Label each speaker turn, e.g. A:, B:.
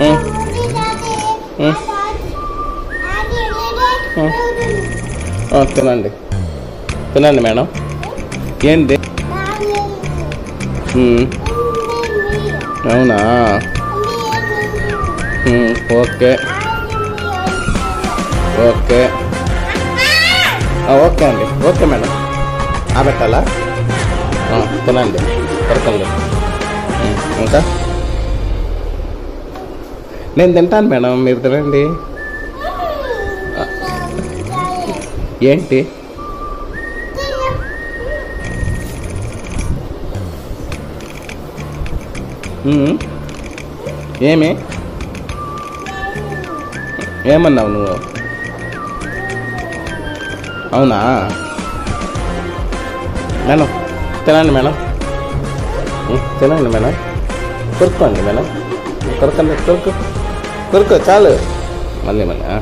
A: ఉమ్, ఉమ్. ఆ, తినండి. తినండి మేడం. ఏంటి? అవునా? ఓకే. ఓకే. ఓకే అండి. Okay madam. ఆ, తినండి. పడుకోండి ఇంకా? నేను తింటాను మేడం మీరు తినండి. ఏంటి? ఏమి? ఏమన్నావు నువ్వు? అవునా? మేడం తినండి మేడం. తినండి మేడం. కొరుక్కోండి మేడం. కొరకండి కొరుకు. కొరుకు చాలు మళ్ళీ మళ్ళీ ఆ.